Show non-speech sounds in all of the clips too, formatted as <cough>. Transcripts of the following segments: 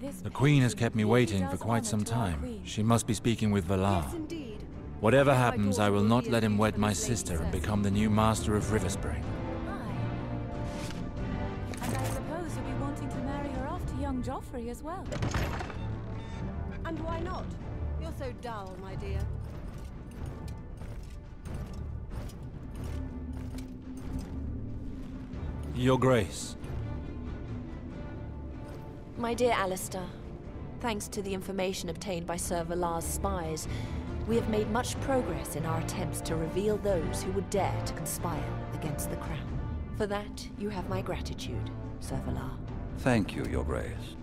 This The Queen has kept me waiting for quite some time. She must be speaking with Valarr. Yes, indeed. Whatever happens, I will will not let him wed my sister and become the new master of Riverspring. Aye. And I suppose you'll be wanting to marry her off to young Joffrey as well. And why not? You're so dull, my dear. Your Grace. My dear Alester, thanks to the information obtained by Sir Valarr's spies, we have made much progress in our attempts to reveal those who would dare to conspire against the crown. For that, you have my gratitude, Sir Valarr. Thank you, Your Grace.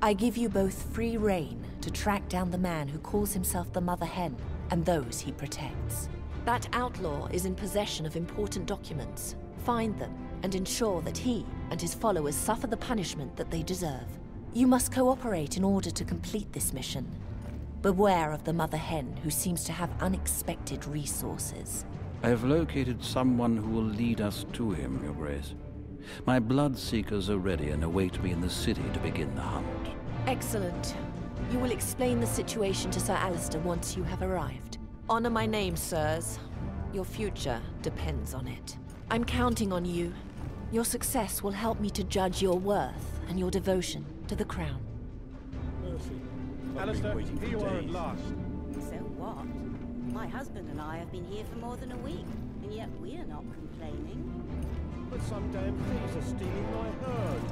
I give you both free rein to track down the man who calls himself the Mother Hen and those he protects. That outlaw is in possession of important documents. Find them and ensure that he and his followers suffer the punishment that they deserve. You must cooperate in order to complete this mission. Beware of the Mother Hen who seems to have unexpected resources. I have located someone who will lead us to him, Your Grace. My blood seekers are ready and await me in the city to begin the hunt. Excellent. You will explain the situation to Sir Alester once you have arrived. Honor my name, sirs. Your future depends on it. I'm counting on you. Your success will help me to judge your worth and your devotion to the crown. Alester, here you are at last. So what? My husband and I have been here for more than a week, and yet we're not complaining. But some damn thieves are stealing my herd.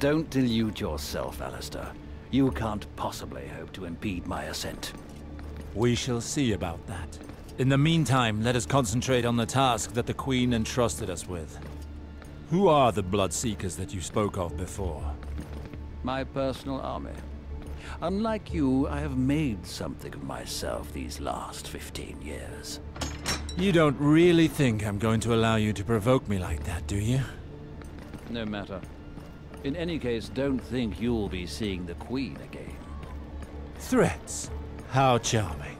Don't delude yourself, Alester. You can't possibly hope to impede my ascent. We shall see about that. In the meantime, let us concentrate on the task that the Queen entrusted us with. Who are the Bloodseekers that you spoke of before? My personal army. Unlike you, I have made something of myself these last 15 years. You don't really think I'm going to allow you to provoke me like that, do you? No matter. In any case, don't think you'll be seeing the Queen again. Threats? How charming.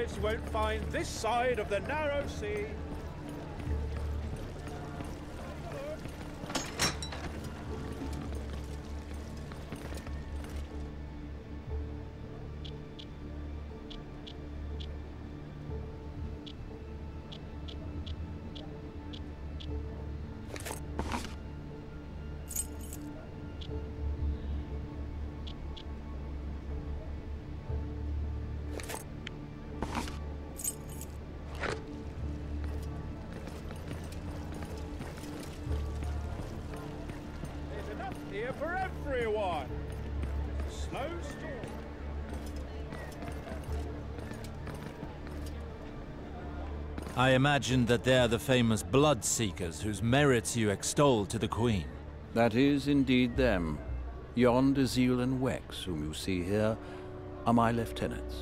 You won't find this side of the narrow sea. I imagine that they're the famous Bloodseekers whose merits you extol to the Queen. That is indeed them. Yon, Azil, and Wex, whom you see here, are my lieutenants.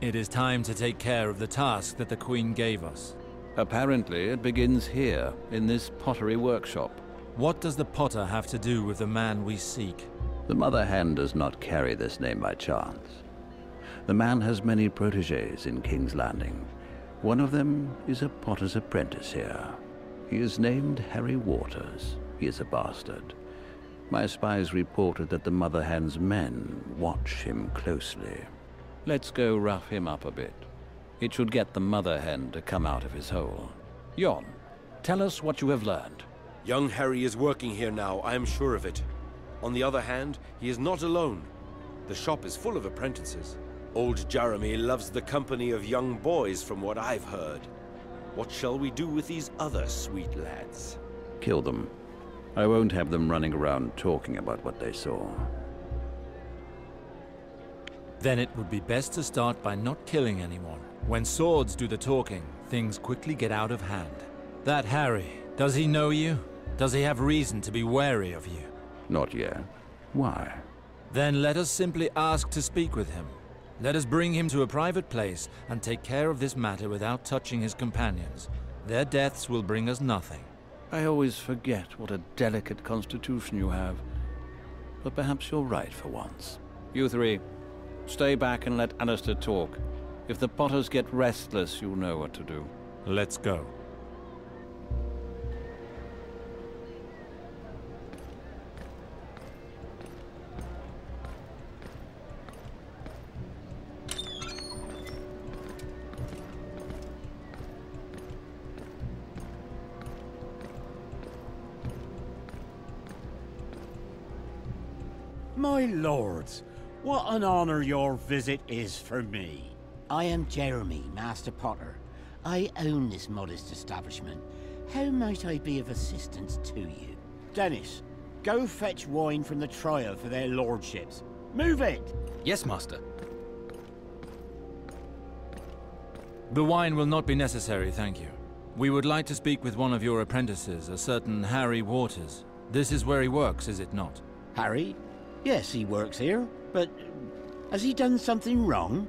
It is time to take care of the task that the Queen gave us. Apparently, it begins here, in this pottery workshop. What does the Potter have to do with the man we seek? The Mother Hen does not carry this name by chance. The man has many proteges in King's Landing, One of them is a potter's apprentice here. He is named Harry Waters. He is a bastard. My spies reported that the Mother Hen's men watch him closely. Let's go rough him up a bit. It should get the Mother Hen to come out of his hole. Yon, tell us what you have learned. Young Harry is working here now, I am sure of it. On the other hand, he is not alone. The shop is full of apprentices. Old Jeremy loves the company of young boys from what I've heard. What shall we do with these other sweet lads? Kill them. I won't have them running around talking about what they saw. Then it would be best to start by not killing anyone. When swords do the talking, things quickly get out of hand. That Harry, does he know you? Does he have reason to be wary of you? Not yet. Why? Then let us simply ask to speak with him. Let us bring him to a private place and take care of this matter without touching his companions. Their deaths will bring us nothing. I always forget what a delicate constitution you have. But perhaps you're right for once. You three, stay back and let Alester talk. If the Potters get restless, you'll know what to do. Let's go. My lords, what an honor your visit is for me. I am Jeremy, Master Potter. I own this modest establishment. How might I be of assistance to you? Dennis, go fetch wine from the trial for their lordships. Move it! Yes, Master. The wine will not be necessary, thank you. We would like to speak with one of your apprentices, a certain Harry Waters. This is where he works, is it not? Harry? Yes, he works here, but has he done something wrong?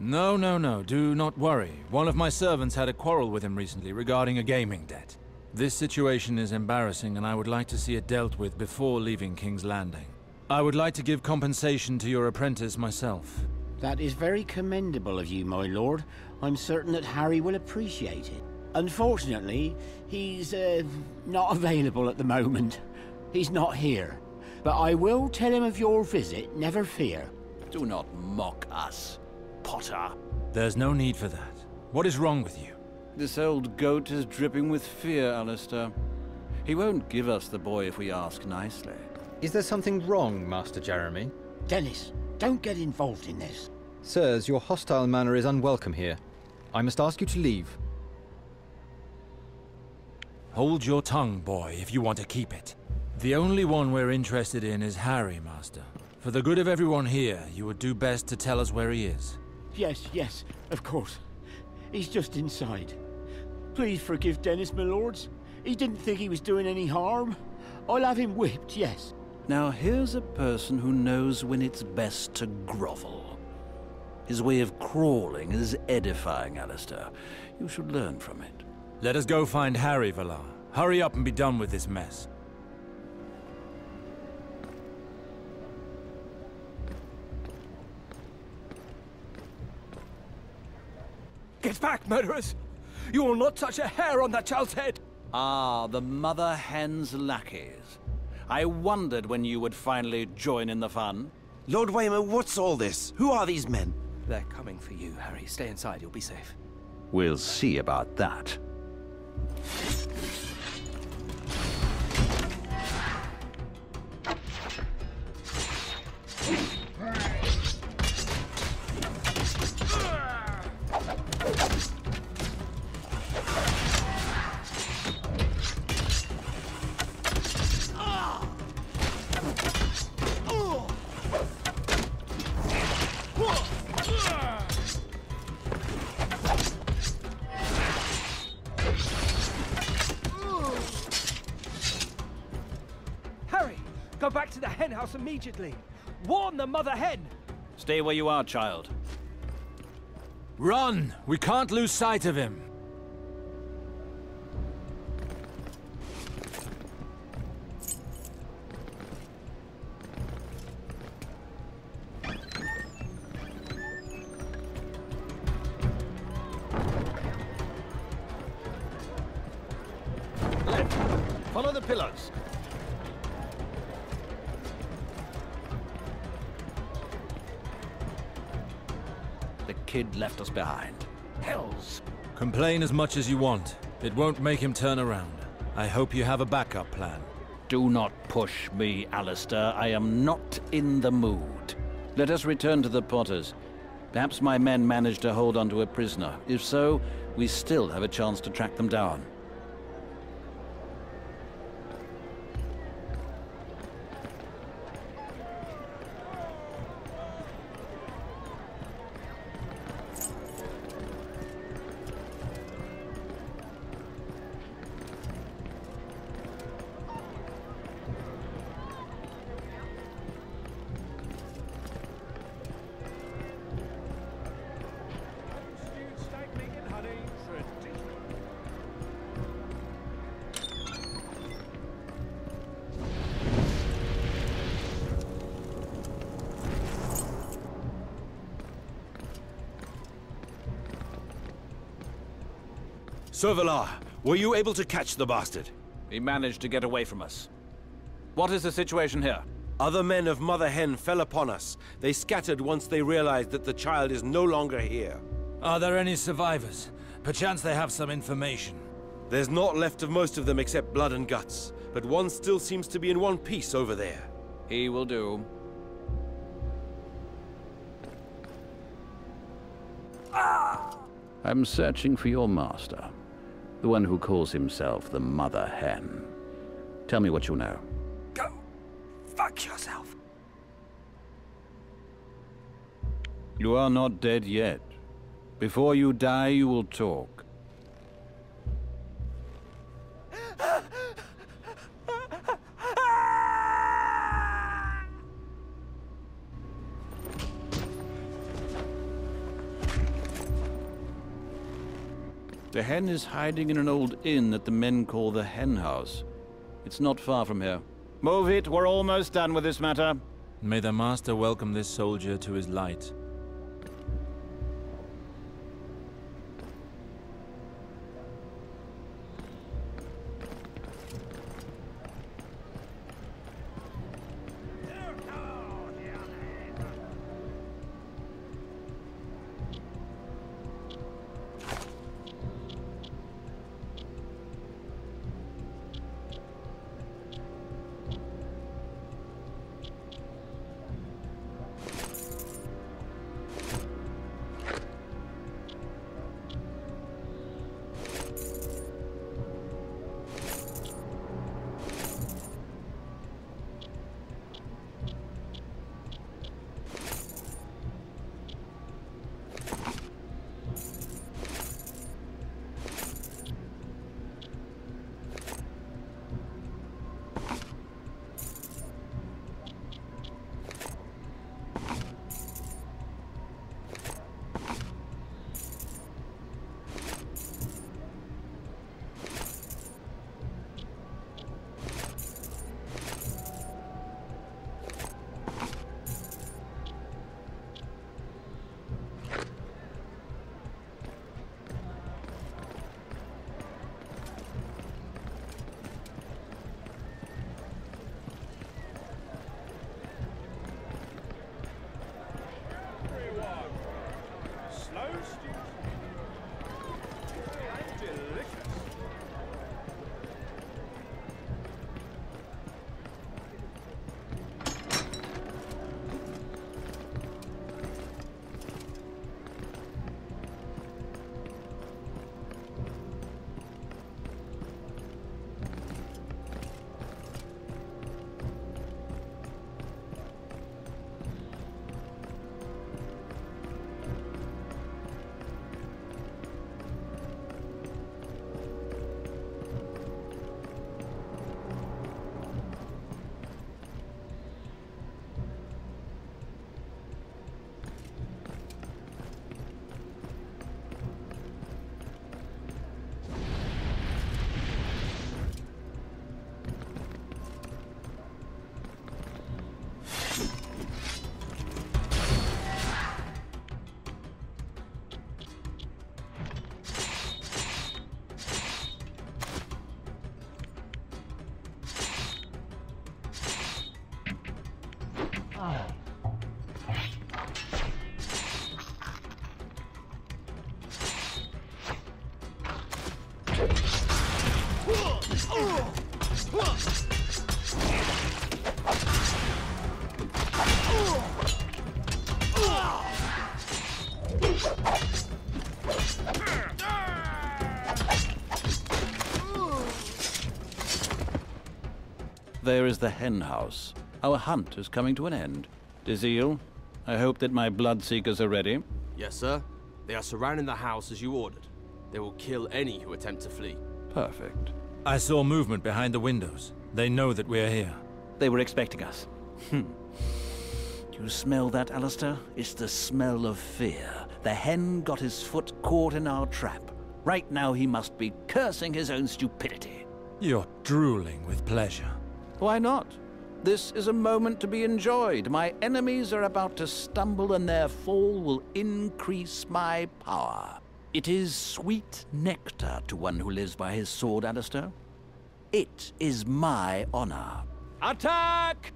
No, no, no, do not worry. One of my servants had a quarrel with him recently regarding a gaming debt. This situation is embarrassing and I would like to see it dealt with before leaving King's Landing. I would like to give compensation to your apprentice myself. That is very commendable of you, my lord. I'm certain that Harry will appreciate it. Unfortunately, he's uh, not available at the moment. He's not here. But I will tell him of your visit, never fear. Do not mock us, Potter. There's no need for that. What is wrong with you? This old goat is dripping with fear, Alester. He won't give us the boy if we ask nicely. Is there something wrong, Master Jeremy? Dennis, don't get involved in this. Sirs, your hostile manner is unwelcome here. I must ask you to leave. Hold your tongue, boy, if you want to keep it. The only one we're interested in is Harry, Master. For the good of everyone here, you would do best to tell us where he is. Yes, yes, of course. He's just inside. Please forgive Dennis, my lords. He didn't think he was doing any harm. I'll have him whipped, yes. Now here's a person who knows when it's best to grovel. His way of crawling is edifying, Alester. You should learn from it. Let us go find Harry, Valarr. Hurry up and be done with this mess. Get back, murderers! You will not touch a hair on that child's head! Ah, the Mother Hen's lackeys. I wondered when you would finally join in the fun. Lord Waymer, what's all this? Who are these men? They're coming for you, Harry. Stay inside, you'll be safe. We'll see about that. Harry, go back to the hen house immediately. Warn the mother hen. Stay where you are, child. Run! We can't lose sight of him. Left us behind. Hells. Complain as much as you want. It won't make him turn around. I hope you have a backup plan. Do not push me, Alester. I am not in the mood. Let us return to the Potters. Perhaps my men managed to hold onto a prisoner. If so, we still have a chance to track them down. Sir Valarr, were you able to catch the bastard? He managed to get away from us. What is the situation here? Other men of Mother Hen fell upon us. They scattered once they realized that the child is no longer here. Are there any survivors? Perchance they have some information. There's naught left of most of them except blood and guts, but one still seems to be in one piece over there. He will do. I'm searching for your master. The one who calls himself the Mother Hen. Tell me what you know. Go fuck yourself. You are not dead yet. Before you die, you will talk. The hen is hiding in an old inn that the men call the Hen House. It's not far from here. Move it, we're almost done with this matter. May the Master welcome this soldier to his light. There is the hen house. Our hunt is coming to an end. Dizil, I hope that my bloodseekers are ready. Yes, sir. They are surrounding the house as you ordered. They will kill any who attempt to flee. Perfect. I saw movement behind the windows. They know that we're here. They were expecting us. Hmm. You smell that, Alester? It's the smell of fear. The hen got his foot caught in our trap. Right now he must be cursing his own stupidity. You're drooling with pleasure. Why not? This is a moment to be enjoyed. My enemies are about to stumble, and their fall will increase my power. It is sweet nectar to one who lives by his sword, Alester. It is my honor. Attack!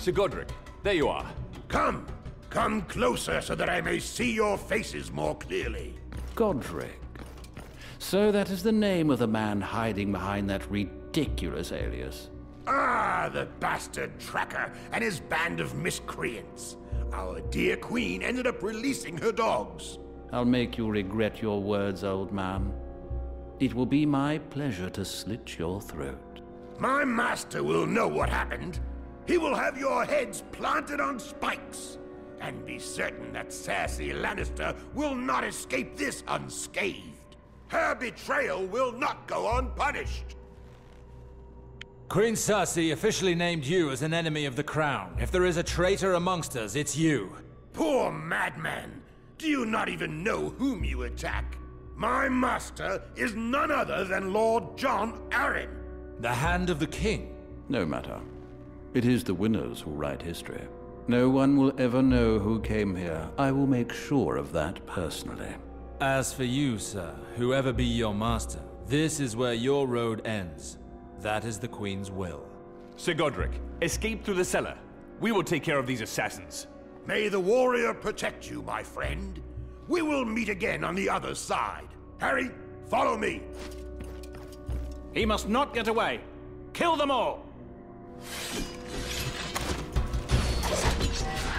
Sir Godric, there you are. Come! Come closer so that I may see your faces more clearly. Godric. So that is the name of the man hiding behind that ridiculous alias. Ah, the bastard tracker and his band of miscreants. Our dear queen ended up releasing her dogs. I'll make you regret your words, old man. It will be my pleasure to slit your throat. My master will know what happened. He will have your heads planted on spikes. And be certain that Cersei Lannister will not escape this unscathed. Her betrayal will not go unpunished. Queen Cersei officially named you as an enemy of the crown. If there is a traitor amongst us, it's you. Poor madman! Do you not even know whom you attack? My master is none other than Lord Jon Arryn. The Hand of the King? No matter. It is the winners who write history. No one will ever know who came here. I will make sure of that personally. As for you, sir, whoever be your master, this is where your road ends. That is the Queen's will. Sir Godric, escape through the cellar. We will take care of these assassins. May the warrior protect you, my friend. We will meet again on the other side. Harry, follow me. He must not get away. Kill them all! Thank you.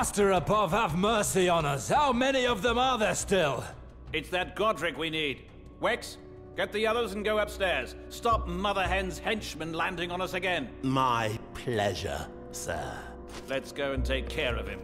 Master above, have mercy on us. How many of them are there still? It's that Godric we need. Wex, get the others and go upstairs. Stop Mother Hen's henchmen landing on us again. My pleasure, sir. Let's go and take care of him.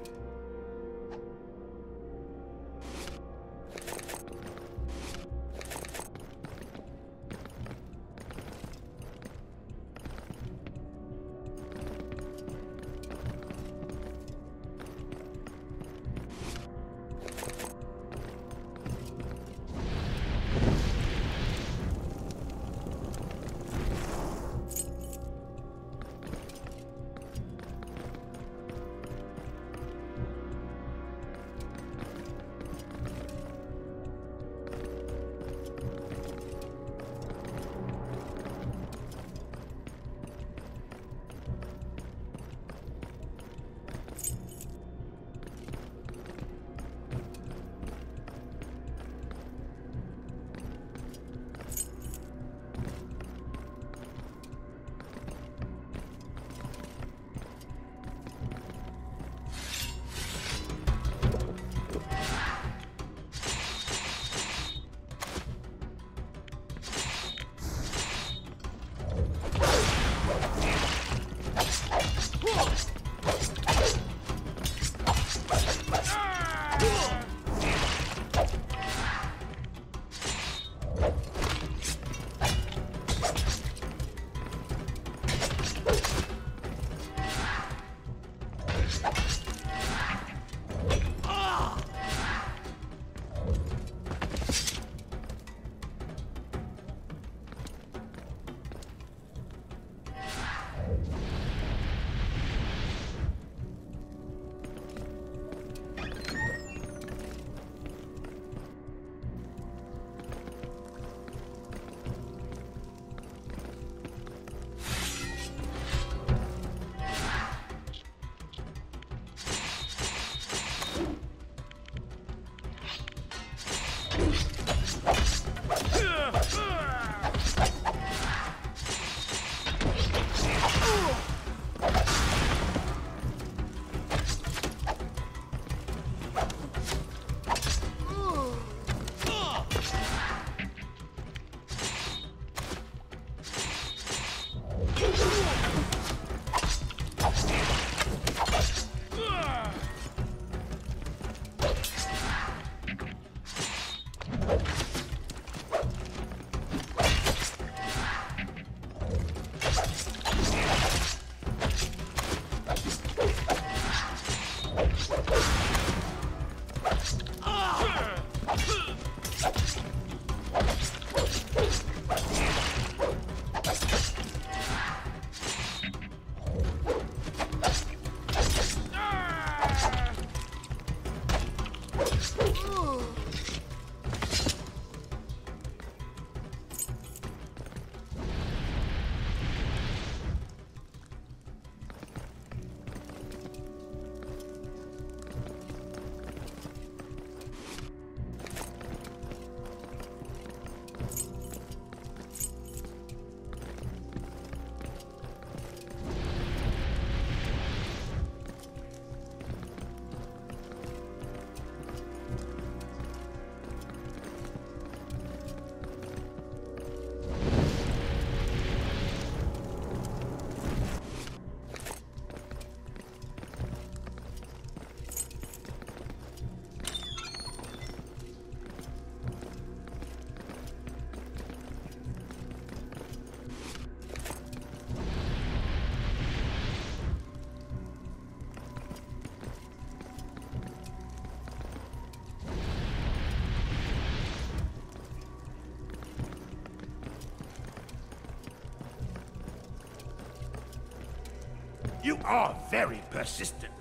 Are very persistent.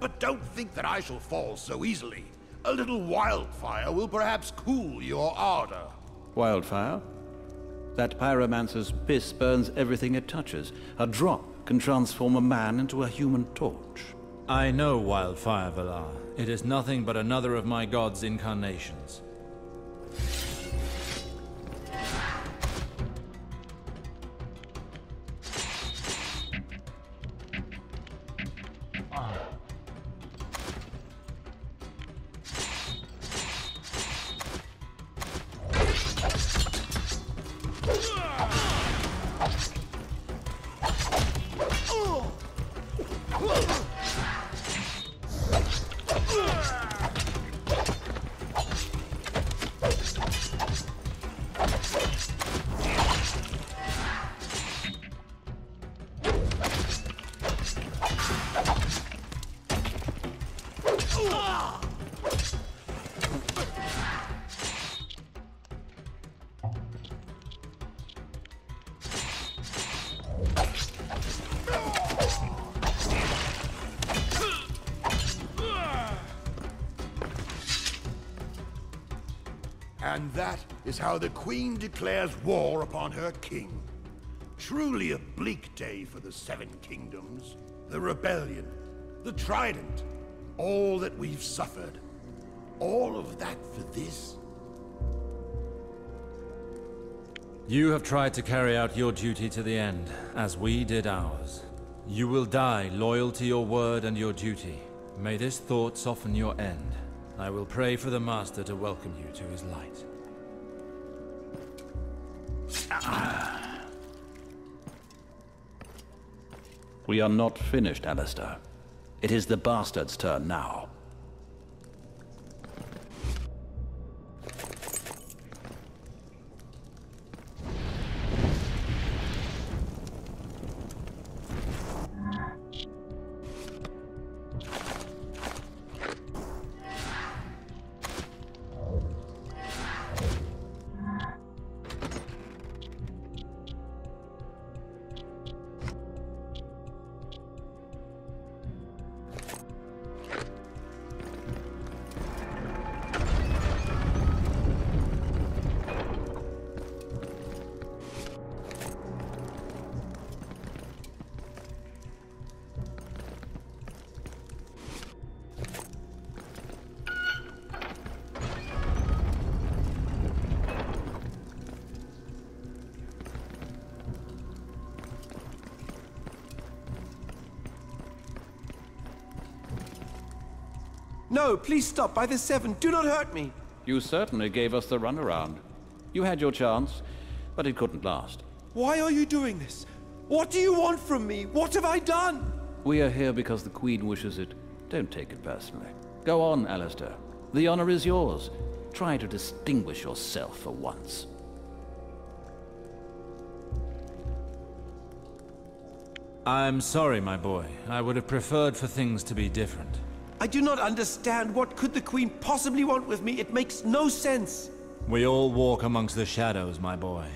But don't think that I shall fall so easily. A little wildfire will perhaps cool your ardor. Wildfire? That pyromancer's piss burns everything it touches. A drop can transform a man into a human torch. I know Wildfire, Valarr. It is nothing but another of my god's incarnations. And that is how the Queen declares war upon her king. Truly a bleak day for the Seven Kingdoms. The rebellion, the Trident, all that we've suffered. All of that for this? You have tried to carry out your duty to the end, as we did ours. You will die loyal to your word and your duty. May this thought soften your end. I will pray for the Master to welcome you to his light. We are not finished, Alistair. It is the bastard's turn now. No, please stop by the Seven. Do not hurt me. You certainly gave us the runaround. You had your chance, but it couldn't last. Why are you doing this? What do you want from me? What have I done? We are here because the Queen wishes it. Don't take it personally. Go on, Alester. The honor is yours. Try to distinguish yourself for once. I'm sorry, my boy. I would have preferred for things to be different. I do not understand. What could the Queen possibly want with me? It makes no sense. We all walk amongst the shadows, my boy.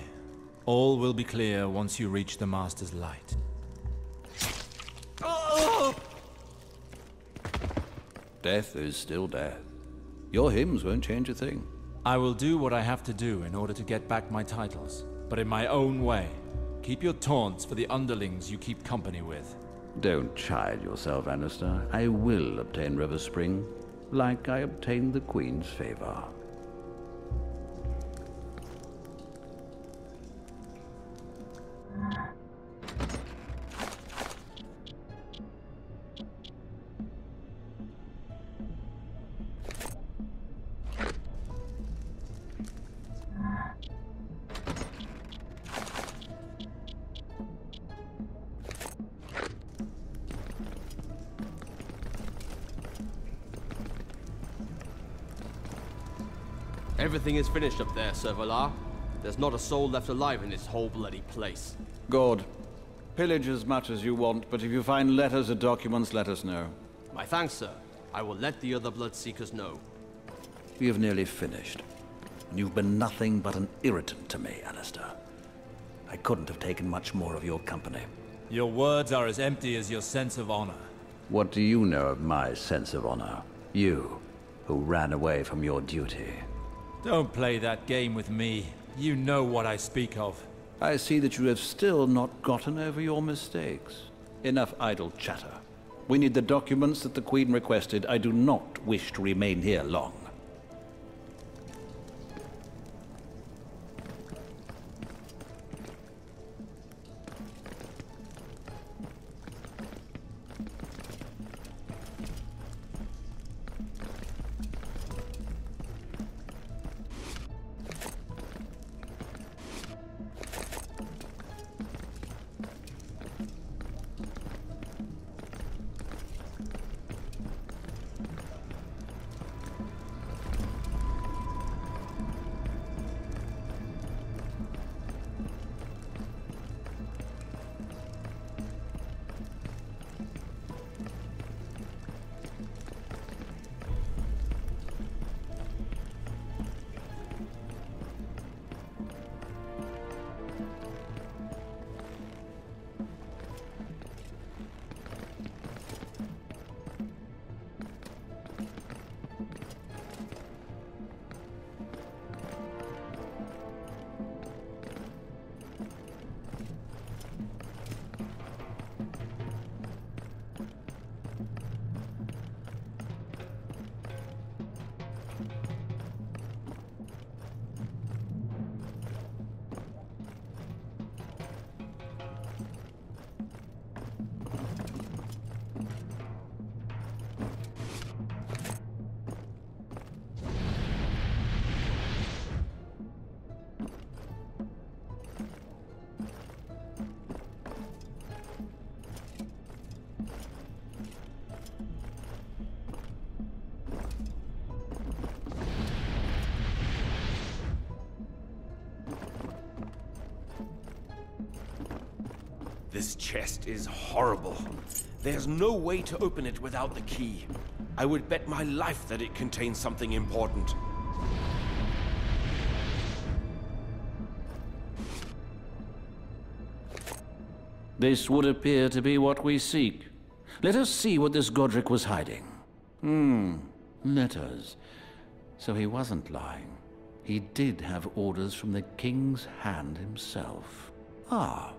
All will be clear once you reach the Master's light. Oh! Death is still death. Your hymns won't change a thing. I will do what I have to do in order to get back my titles, but in my own way. Keep your taunts for the underlings you keep company with. Don't chide yourself, Alester. I will obtain River Spring, like I obtained the Queen's favor. Finished up there, Sir Valarr. There's not a soul left alive in this whole bloody place. Good. Pillage as much as you want, but if you find letters or documents, let us know. My thanks, sir. I will let the other Bloodseekers know. We have nearly finished. And you've been nothing but an irritant to me, Alester. I couldn't have taken much more of your company. Your words are as empty as your sense of honor. What do you know of my sense of honor? You, who ran away from your duty. Don't play that game with me. You know what I speak of. I see that you have still not gotten over your mistakes. Enough idle chatter. We need the documents that the Queen requested. I do not wish to remain here long. This chest is horrible. There's no way to open it without the key. I would bet my life that it contains something important. This would appear to be what we seek. Let us see what this Godric was hiding. Hmm, letters. So he wasn't lying. He did have orders from the King's hand himself. Ah,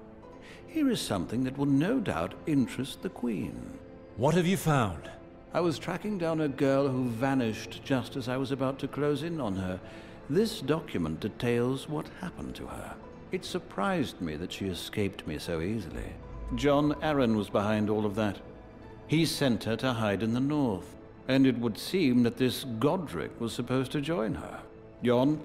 here is something that will no doubt interest the Queen. What have you found? I was tracking down a girl who vanished just as I was about to close in on her. This document details what happened to her. It surprised me that she escaped me so easily. Jon Arryn was behind all of that. He sent her to hide in the north, and it would seem that this Godric was supposed to join her. John,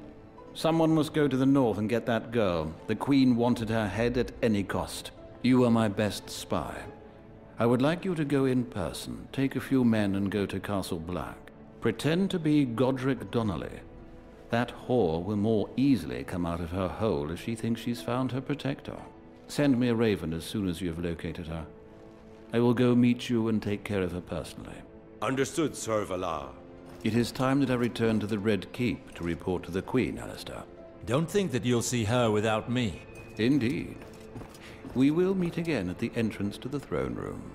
someone must go to the north and get that girl. The Queen wanted her head at any cost. You are my best spy. I would like you to go in person, take a few men and go to Castle Black. Pretend to be Godric Donnelly. That whore will more easily come out of her hole if she thinks she's found her protector. Send me a raven as soon as you have located her. I will go meet you and take care of her personally. Understood, Sir Valarr. It is time that I return to the Red Keep to report to the Queen, Alester. Don't think that you'll see her without me. Indeed. We will meet again at the entrance to the throne room.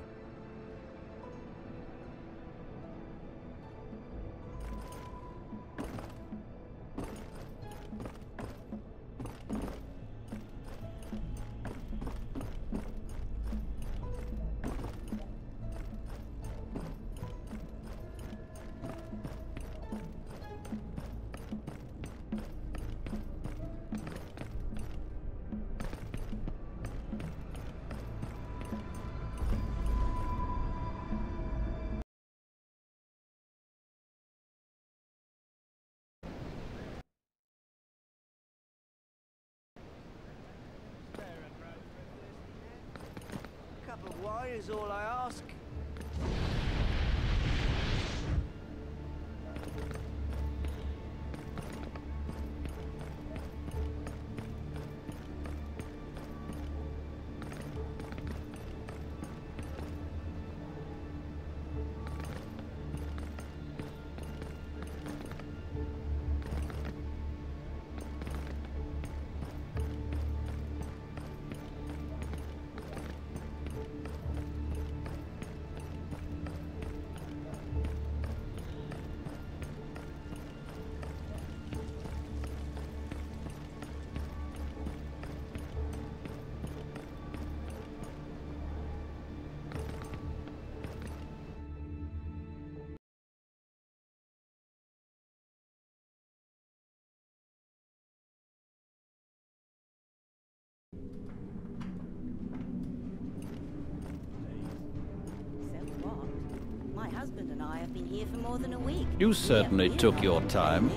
I have been here for more than a week. You certainly took your time.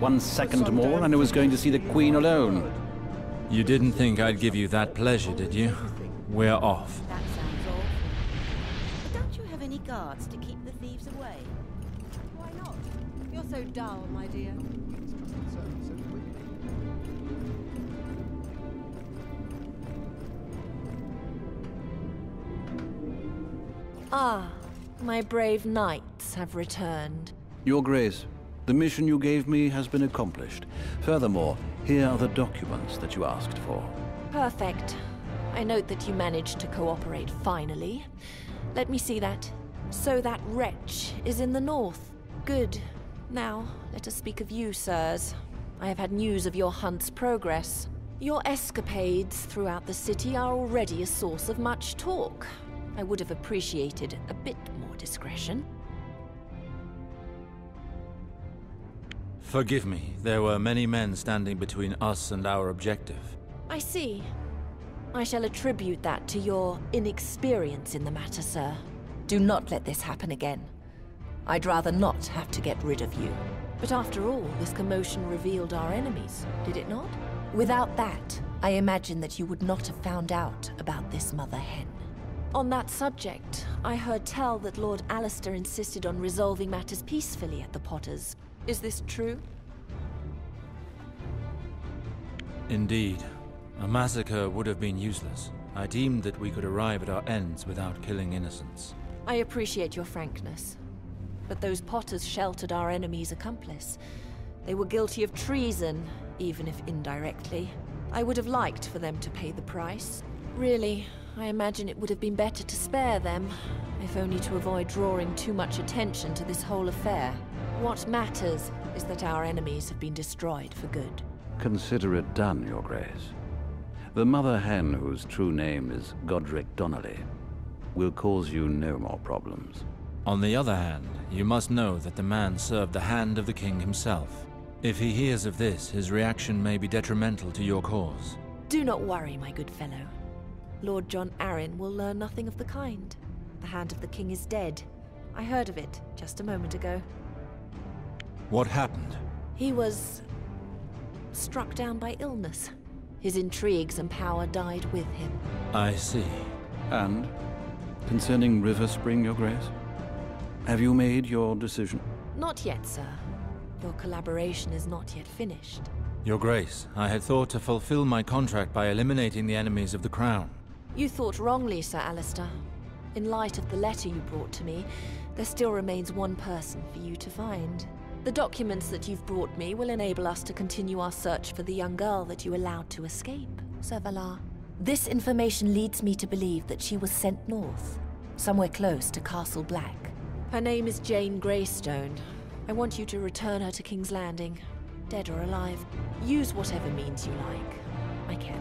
One second more and I was going to see the Queen alone. You didn't think I'd give you that pleasure, did you? We're off. That sounds awful. But don't you have any guards to keep the thieves away? Why not? You're so dull, my dear. Ah, my brave knights have returned. Your Grace, the mission you gave me has been accomplished. Furthermore, here are the documents that you asked for. Perfect. I note that you managed to cooperate finally. Let me see that. So that wretch is in the north. Good. Now, let us speak of you, sirs. I have had news of your hunt's progress. Your escapades throughout the city are already a source of much talk. I would have appreciated a bit discretion. Forgive me, there were many men standing between us and our objective. I see. I shall attribute that to your inexperience in the matter, sir. Do not let this happen again. I'd rather not have to get rid of you. But after all, this commotion revealed our enemies, did it not? Without that, I imagine that you would not have found out about this mother hen. On that subject, I heard tell that Lord Alester insisted on resolving matters peacefully at the Potters. Is this true? Indeed. A massacre would have been useless. I deemed that we could arrive at our ends without killing innocents. I appreciate your frankness. But those Potters sheltered our enemy's accomplice. They were guilty of treason, even if indirectly. I would have liked for them to pay the price. Really, I imagine it would have been better to spare them, if only to avoid drawing too much attention to this whole affair. What matters is that our enemies have been destroyed for good. Consider it done, Your Grace. The mother hen, whose true name is Godric Donnelly, will cause you no more problems. On the other hand, you must know that the man served the hand of the king himself. If he hears of this, his reaction may be detrimental to your cause. Do not worry, my good fellow. Lord Jon Arryn will learn nothing of the kind. The hand of the king is dead. I heard of it just a moment ago. What happened? He was struck down by illness. His intrigues and power died with him. I see. And concerning River Spring, Your Grace? Have you made your decision? Not yet, sir. Your collaboration is not yet finished. Your Grace, I had thought to fulfill my contract by eliminating the enemies of the Crown. You thought wrongly, Sir Alester. In light of the letter you brought to me, there still remains one person for you to find. The documents that you've brought me will enable us to continue our search for the young girl that you allowed to escape, Sir Valarr. This information leads me to believe that she was sent north, somewhere close to Castle Black. Her name is Jeyne Greystone. I want you to return her to King's Landing, dead or alive. Use whatever means you like. I care.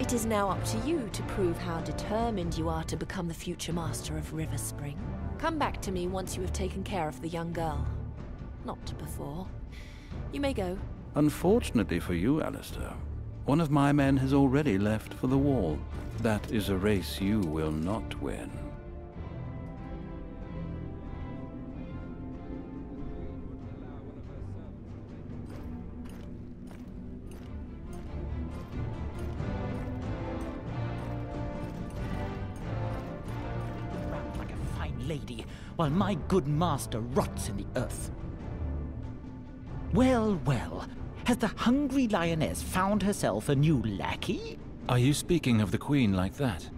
It is now up to you to prove how determined you are to become the future master of River Spring. Come back to me once you have taken care of the young girl. Not before. You may go. Unfortunately for you, Alester, one of my men has already left for the wall. That is a race you will not win. While my good master rots in the earth. Well, well, has the hungry lioness found herself a new lackey? Are you speaking of the Queen like that?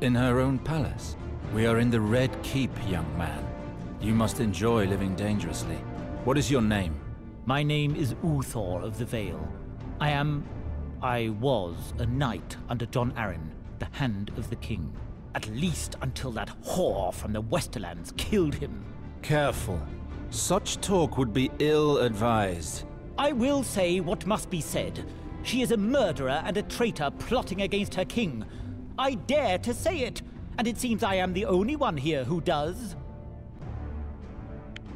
In her own palace? We are in the Red Keep, young man. You must enjoy living dangerously. What is your name? My name is Uthor of the Vale. I am. I was a knight under Jon Arryn, the Hand of the King. At least until that whore from the Westerlands killed him. Careful. Such talk would be ill advised. I will say what must be said. She is a murderer and a traitor plotting against her king. I dare to say it, and it seems I am the only one here who does.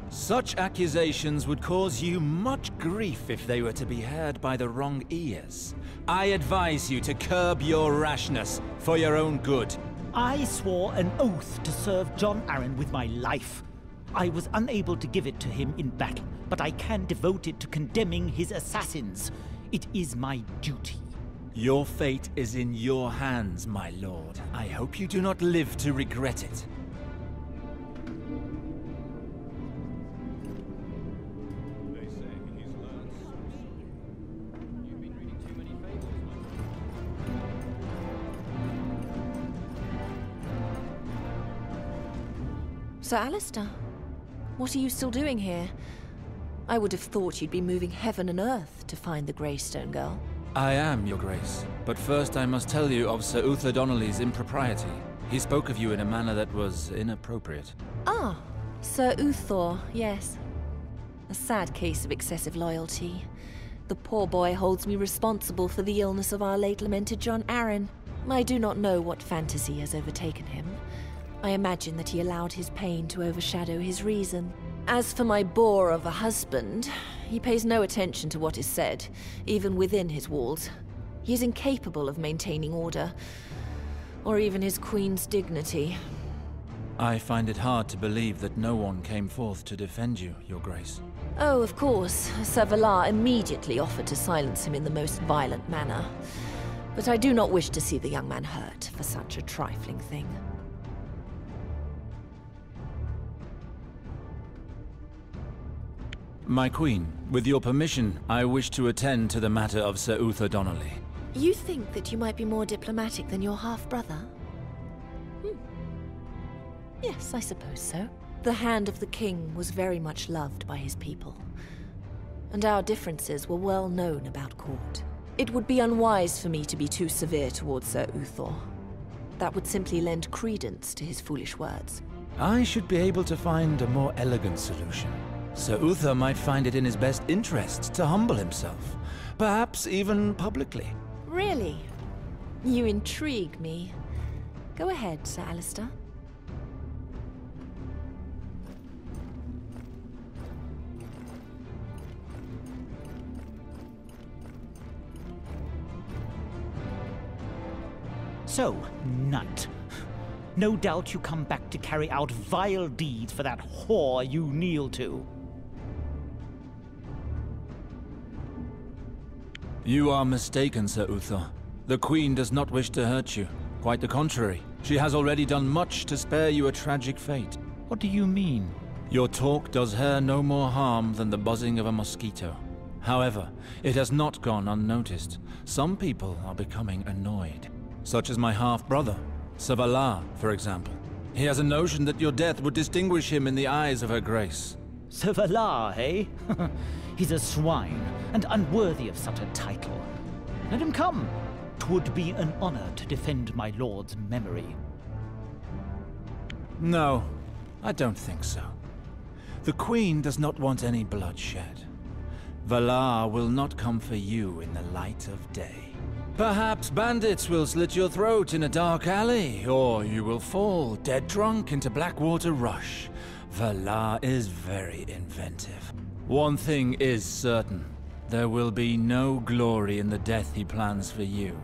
Such accusations would cause you much grief if they were to be heard by the wrong ears. I advise you to curb your rashness for your own good. I swore an oath to serve Jon Arryn with my life. I was unable to give it to him in battle, but I can devote it to condemning his assassins. It is my duty. Your fate is in your hands, my lord. I hope you do not live to regret it. Sir Alester, what are you still doing here? I would have thought you'd be moving heaven and earth to find the Greystone girl. I am, your grace. But first I must tell you of Sir Uther Donnelly's impropriety. He spoke of you in a manner that was inappropriate. Ah, Sir Uthor, yes. A sad case of excessive loyalty. The poor boy holds me responsible for the illness of our late lamented Jon Arryn. I do not know what fantasy has overtaken him. I imagine that he allowed his pain to overshadow his reason. As for my bore of a husband, he pays no attention to what is said, even within his walls. He is incapable of maintaining order, or even his queen's dignity. I find it hard to believe that no one came forth to defend you, your grace. Oh, of course, Sir Valarr immediately offered to silence him in the most violent manner. But I do not wish to see the young man hurt for such a trifling thing. My queen, with your permission, I wish to attend to the matter of Sir Uther Donnelly. You think that you might be more diplomatic than your half-brother? Hmm. Yes, I suppose so. The Hand of the King was very much loved by his people. And our differences were well known about court. It would be unwise for me to be too severe towards Sir Uthor. That would simply lend credence to his foolish words. I should be able to find a more elegant solution. Sir Uther might find it in his best interest to humble himself, perhaps even publicly. Really? You intrigue me. Go ahead, Sir Alester. So, Knight. No doubt you come back to carry out vile deeds for that whore you kneel to. You are mistaken, Sir Uther. The Queen does not wish to hurt you. Quite the contrary. She has already done much to spare you a tragic fate. What do you mean? Your talk does her no more harm than the buzzing of a mosquito. However, it has not gone unnoticed. Some people are becoming annoyed. Such as my half-brother, Sir Valarr, for example. He has a notion that your death would distinguish him in the eyes of her grace. Sir Valarr, eh? <laughs> He's a swine, and unworthy of such a title. Let him come. Twould be an honor to defend my lord's memory. No, I don't think so. The Queen does not want any bloodshed. Valarr will not come for you in the light of day. Perhaps bandits will slit your throat in a dark alley, or you will fall dead drunk into Blackwater Rush. Valarr is very inventive. One thing is certain. There will be no glory in the death he plans for you.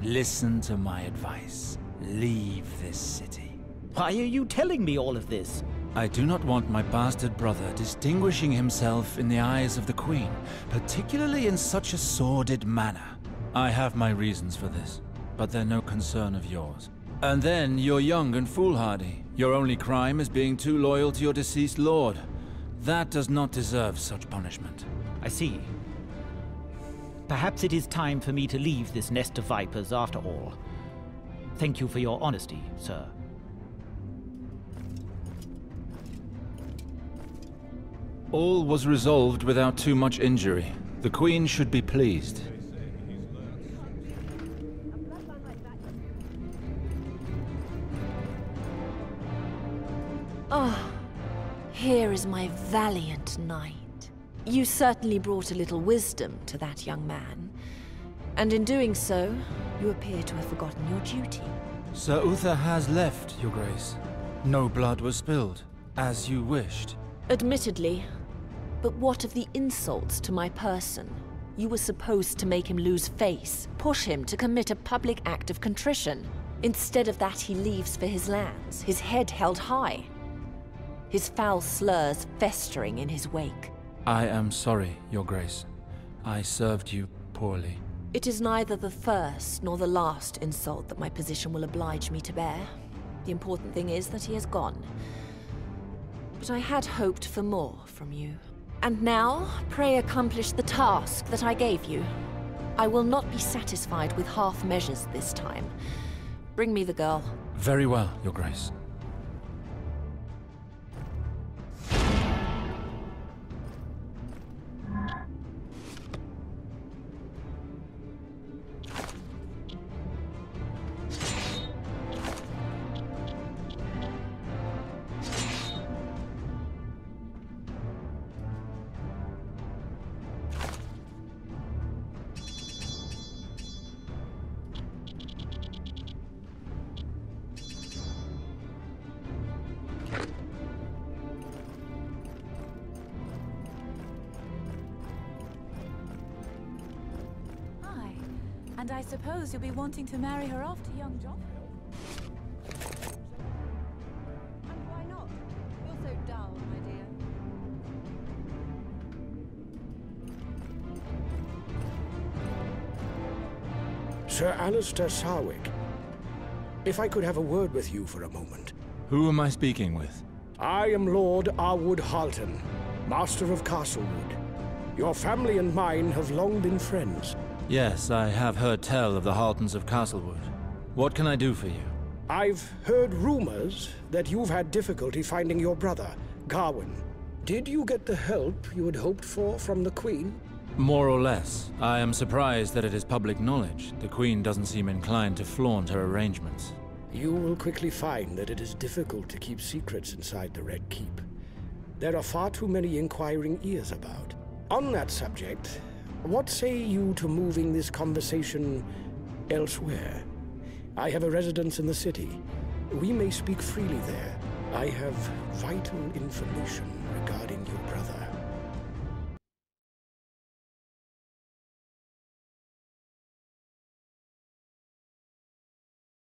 Listen to my advice. Leave this city. Why are you telling me all of this? I do not want my bastard brother distinguishing himself in the eyes of the Queen, particularly in such a sordid manner. I have my reasons for this, but they're no concern of yours. And then you're young and foolhardy. Your only crime is being too loyal to your deceased lord. That does not deserve such punishment. I see. Perhaps it is time for me to leave this nest of vipers after all. Thank you for your honesty, sir. All was resolved without too much injury. The Queen should be pleased. Oh, here is my valiant knight. You certainly brought a little wisdom to that young man. And in doing so, you appear to have forgotten your duty. Sir Uther has left, Your Grace. No blood was spilled, as you wished. Admittedly. But what of the insults to my person? You were supposed to make him lose face, push him to commit a public act of contrition. Instead of that, he leaves for his lands, his head held high. His foul slurs festering in his wake. I am sorry, Your Grace. I served you poorly. It is neither the first nor the last insult that my position will oblige me to bear. The important thing is that he has gone. But I had hoped for more from you. And now, pray accomplish the task that I gave you. I will not be satisfied with half measures this time. Bring me the girl. Very well, Your Grace. And I suppose you'll be wanting to marry her off to young Joffrey? And why not? You're so dull, my dear. Sir Alester Sarwyck, if I could have a word with you for a moment. Who am I speaking with? I am Lord Arwood Halton, Master of Castlewood. Your family and mine have long been friends. Yes, I have heard tell of the Haltons of Castlewood. What can I do for you? I've heard rumors that you've had difficulty finding your brother, Garwin. Did you get the help you had hoped for from the Queen? More or less. I am surprised that it is public knowledge. The Queen doesn't seem inclined to flaunt her arrangements. You will quickly find that it is difficult to keep secrets inside the Red Keep. There are far too many inquiring ears about. On that subject, what say you to moving this conversation elsewhere? I have a residence in the city. We may speak freely there. I have vital information regarding.